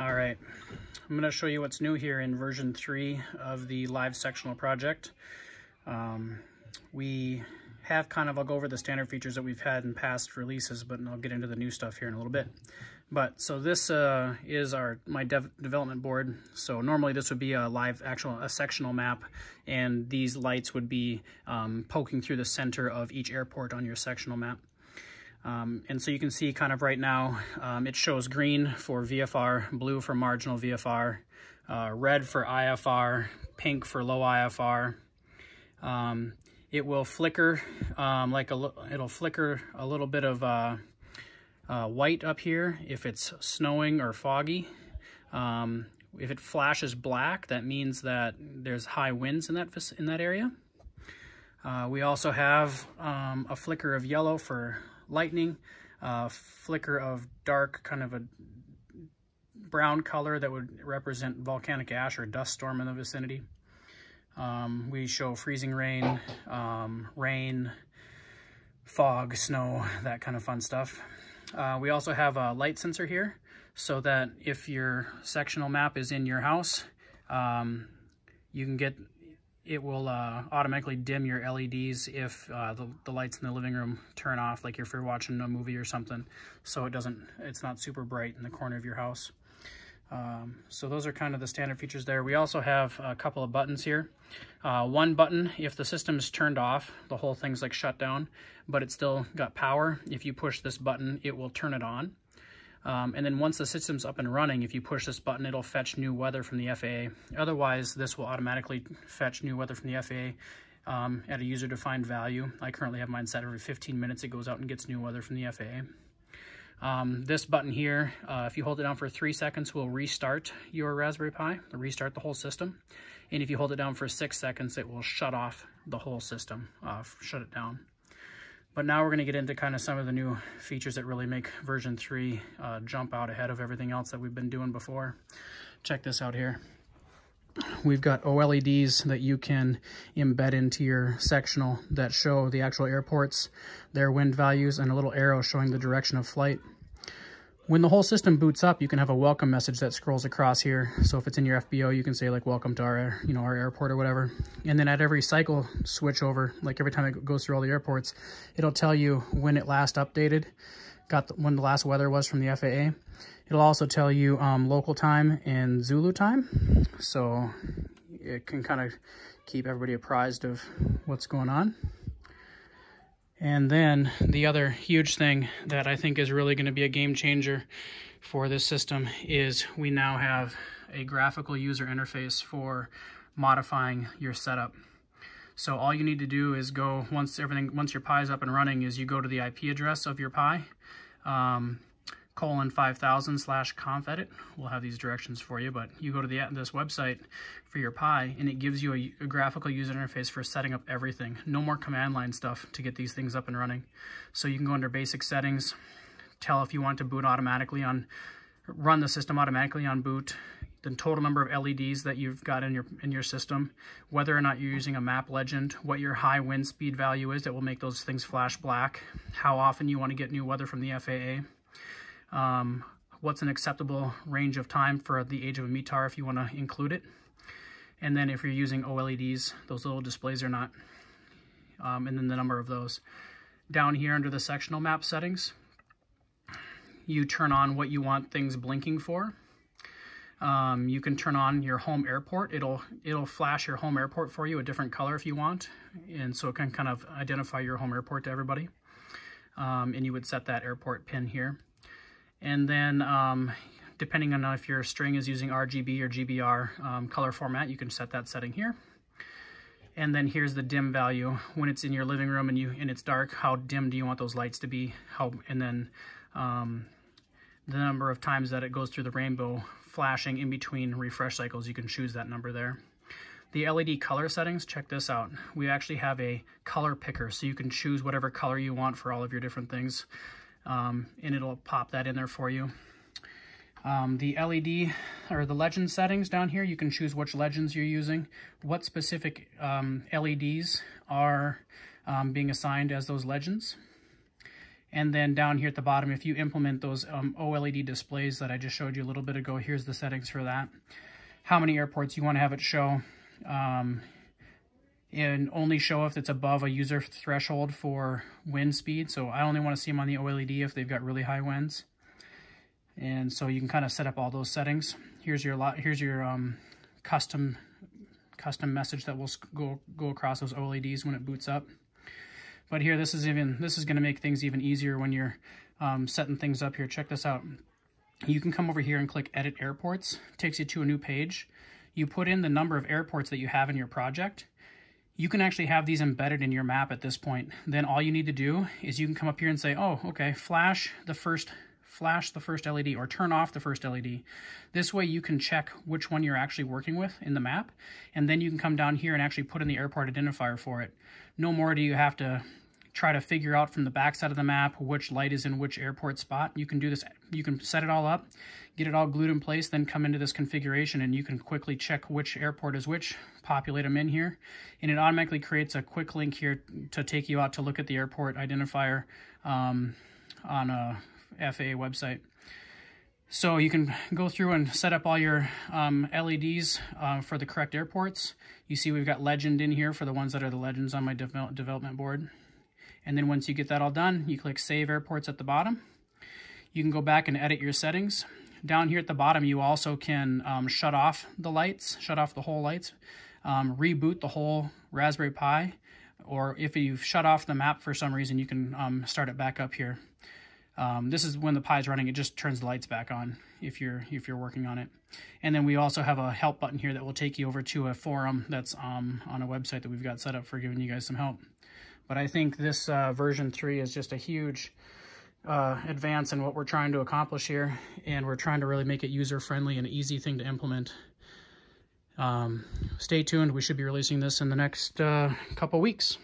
All right, I'm going to show you what's new here in version 3 of the live sectional project. Um, we have kind of, I'll go over the standard features that we've had in past releases, but I'll get into the new stuff here in a little bit. But so this uh, is our my dev development board. So normally this would be a live actual a sectional map, and these lights would be um, poking through the center of each airport on your sectional map. Um, and so you can see kind of right now, um, it shows green for VFR, blue for marginal VFR, uh, red for IFR, pink for low IFR. Um, it will flicker um, like a it'll flicker a little bit of uh, uh, white up here if it's snowing or foggy. Um, if it flashes black, that means that there's high winds in that in that area. Uh, we also have um, a flicker of yellow for lightning, uh, flicker of dark kind of a brown color that would represent volcanic ash or dust storm in the vicinity. Um, we show freezing rain, um, rain, fog, snow, that kind of fun stuff. Uh, we also have a light sensor here so that if your sectional map is in your house, um, you can get it will uh, automatically dim your LEDs if uh, the, the, lights in the living room turn off, like if you're watching a movie or something, so it doesn't, it's not super bright in the corner of your house. Um, so those are kind of the standard features there. We also have a couple of buttons here. Uh, one button, if the system is turned off, the whole thing's like shut down, but it's still got power. If you push this button, it will turn it on. Um, and then once the system's up and running, if you push this button, it'll fetch new weather from the FAA. Otherwise, this will automatically fetch new weather from the FAA um, at a user-defined value. I currently have mine set every 15 minutes. It goes out and gets new weather from the FAA. Um, this button here, uh, if you hold it down for three seconds, will restart your Raspberry Pi, restart the whole system. And if you hold it down for six seconds, it will shut off the whole system, uh, shut it down. But now we're going to get into kind of some of the new features that really make version 3 uh, jump out ahead of everything else that we've been doing before. Check this out here. We've got OLEDs that you can embed into your sectional that show the actual airports, their wind values, and a little arrow showing the direction of flight. When the whole system boots up, you can have a welcome message that scrolls across here. So if it's in your FBO, you can say like, welcome to our, you know, our airport or whatever. And then at every cycle switch over, like every time it goes through all the airports, it'll tell you when it last updated, got the, when the last weather was from the FAA. It'll also tell you um, local time and Zulu time. So it can kind of keep everybody apprised of what's going on. And then the other huge thing that I think is really going to be a game changer for this system is we now have a graphical user interface for modifying your setup. So all you need to do is go, once everything, once your Pi is up and running, is you go to the IP address of your Pi, um, colon 5000 slash confedit. We'll have these directions for you, but you go to the this website for your Pi, and it gives you a, a, graphical user interface for setting up everything. No more command line stuff to get these things up and running. So you can go under basic settings, tell if you want to boot automatically on, run the system automatically on boot, the total number of LEDs that you've got in your in your system, whether or not you're using a map legend, what your high wind speed value is that will make those things flash black, how often you want to get new weather from the FAA, um, what's an acceptable range of time for the age of a METAR if you want to include it. And then if you're using OLEDs, those little displays are not. Um, and then the number of those. Down here under the sectional map settings, you turn on what you want things blinking for. Um, you can turn on your home airport. It'll it'll flash your home airport for you a different color if you want, and so it can kind of identify your home airport to everybody. Um, and you would set that airport pin here. And then um, depending on if your string is using RGB or GBR um, color format, you can set that setting here. And then here's the dim value when it's in your living room and you and it's dark. How dim do you want those lights to be? How and then um, the number of times that it goes through the rainbow flashing in between refresh cycles. You can choose that number there. The LED color settings, check this out. We actually have a color picker, so you can choose whatever color you want for all of your different things um, and it'll pop that in there for you. Um, the LED or the legend settings down here, you can choose which legends you're using, what specific um, LEDs are um, being assigned as those legends. And then down here at the bottom, if you implement those um, OLED displays that I just showed you a little bit ago, here's the settings for that. How many airports you want to have it show. And only show if it's above a user threshold for wind speed. So I only want to see them on the OLED if they've got really high winds. And so you can kind of set up all those settings. Here's your lot. Here's your um, custom custom message that will go go across those OLEDs when it boots up. But here, this is even this is going to make things even easier when you're um, setting things up here. Check this out. You can come over here and click Edit Airports. It takes you to a new page. You put in the number of airports that you have in your project. You can actually have these embedded in your map at this point. Then all you need to do is you can come up here and say, oh, okay, flash the first flash the first LED or turn off the first LED. This way you can check which one you're actually working with in the map, and then you can come down here and actually put in the airport identifier for it. No more do you have to try to figure out from the back side of the map which light is in which airport spot. You can do this, you can set it all up, get it all glued in place, then come into this configuration and you can quickly check which airport is which, populate them in here, and it automatically creates a quick link here to take you out to look at the airport identifier um, on a FAA website. So you can go through and set up all your um, LEDs uh, for the correct airports. You see we've got legend in here for the ones that are the legends on my de development board. And then once you get that all done, you click Save Airports at the bottom. You can go back and edit your settings. Down here at the bottom, you also can um, shut off the lights, shut off the whole lights, um, reboot the whole Raspberry Pi, or if you've shut off the map for some reason, you can um, start it back up here. Um, this is when the Pi is running, it just turns the lights back on if you're if you're working on it. And then we also have a help button here that will take you over to a forum that's um, on a website that we've got set up for giving you guys some help. But I think this uh, version 3 is just a huge uh, advance in what we're trying to accomplish here. And we're trying to really make it user-friendly and easy thing to implement. Um, stay tuned. We should be releasing this in the next uh, couple weeks.